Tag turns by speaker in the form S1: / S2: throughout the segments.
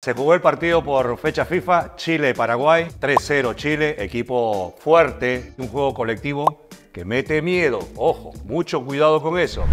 S1: Se jugó el partido por fecha FIFA, Chile-Paraguay, 3-0 Chile, equipo fuerte, un juego colectivo que mete miedo. Ojo, mucho cuidado con eso.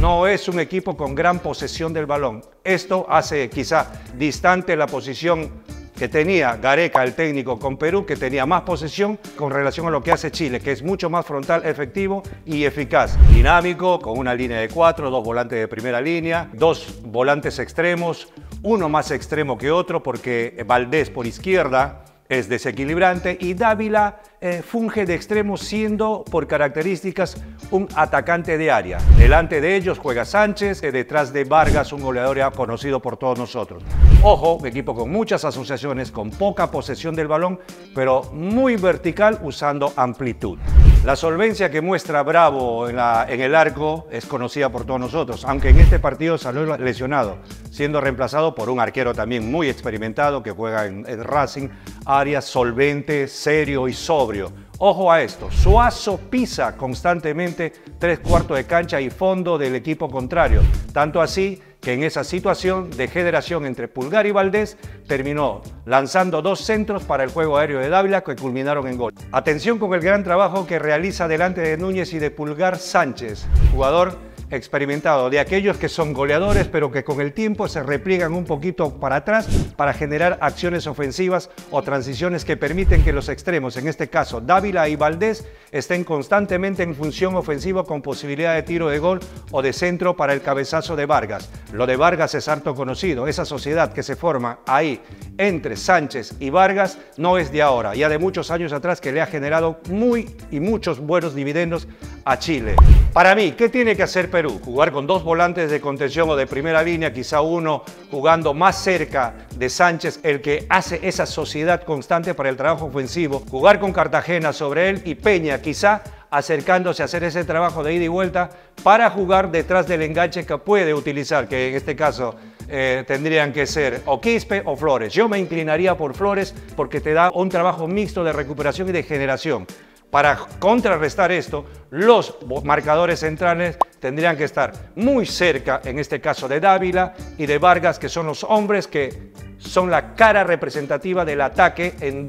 S1: No es un equipo con gran posesión del balón. Esto hace quizá distante la posición que tenía Gareca, el técnico, con Perú, que tenía más posesión con relación a lo que hace Chile, que es mucho más frontal, efectivo y eficaz. Dinámico, con una línea de cuatro, dos volantes de primera línea, dos volantes extremos, uno más extremo que otro, porque Valdés por izquierda, es desequilibrante y Dávila eh, funge de extremo siendo por características un atacante de área. Delante de ellos juega Sánchez, eh, detrás de Vargas un goleador ya conocido por todos nosotros. Ojo, equipo con muchas asociaciones, con poca posesión del balón, pero muy vertical usando amplitud. La solvencia que muestra Bravo en, el arco es conocida por todos nosotros, aunque en este partido salió lesionado, siendo reemplazado por un arquero también muy experimentado que juega en, en Racing, Arias solvente, serio y sobrio. Ojo a esto, Suazo pisa constantemente tres cuartos de cancha y fondo del equipo contrario, tanto así que en esa situación de generación entre Pulgar y Valdés terminó lanzando dos centros para el juego aéreo de Dávila que culminaron en gol. Atención con el gran trabajo que realiza delante de Núñez y de Pulgar Sánchez, jugador experimentado, de aquellos que son goleadores, pero que con el tiempo se repliegan un poquito para atrás para generar acciones ofensivas o transiciones que permiten que los extremos, en este caso Dávila y Valdés, estén constantemente en función ofensiva con posibilidad de tiro de gol o de centro para el cabezazo de Vargas. Lo de Vargas es harto conocido, esa sociedad que se forma ahí entre Sánchez y Vargas no es de ahora, ya de muchos años atrás que le ha generado muy y muchos buenos dividendos a Chile. Para mí, ¿qué tiene que hacer Perú? Jugar con dos volantes de contención o de primera línea, quizá uno jugando más cerca de Sánchez, el que hace esa sociedad constante para el trabajo ofensivo. Jugar con Cartagena sobre él y Peña quizá acercándose a hacer ese trabajo de ida y vuelta para jugar detrás del enganche que puede utilizar, que en este caso eh, tendrían que ser o Quispe o Flores. Yo me inclinaría por Flores porque te da un trabajo mixto de recuperación y de generación. Para contrarrestar esto, los marcadores centrales tendrían que estar muy cerca, en este caso de Dávila y de Vargas, que son los hombres que son la cara representativa del ataque en, el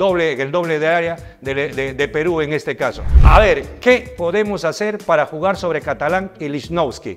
S1: doble de área de, de, Perú en este caso. A ver, ¿qué podemos hacer para jugar sobre Catalán y Lichnowsky?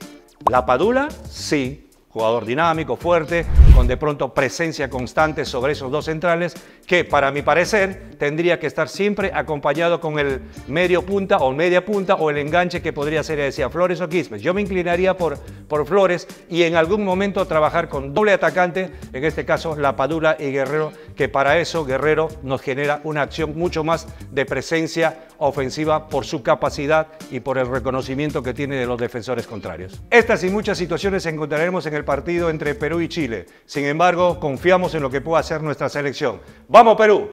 S1: ¿La Padula? Sí jugador dinámico, fuerte, con de pronto presencia constante sobre esos dos centrales, que para mi parecer tendría que estar siempre acompañado con el medio punta o media punta o el enganche que podría ser, decía, Flores o Quismes. Yo me inclinaría por, por Flores y en algún momento trabajar con doble atacante, en este caso La Padula y Guerrero, que para eso Guerrero nos genera una acción mucho más de presencia ofensiva por su capacidad y por el reconocimiento que tiene de los defensores contrarios. Estas y muchas situaciones encontraremos en el partido entre Perú y Chile. Sin embargo, confiamos en lo que pueda hacer nuestra selección. ¡Vamos Perú!